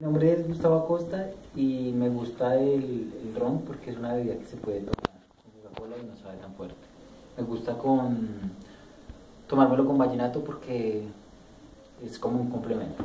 Mi nombre es Gustavo Acosta y me gusta el, el ron porque es una bebida que se puede tomar con Coca-Cola y no sabe tan fuerte. Me gusta con tomármelo con vallenato porque es como un complemento.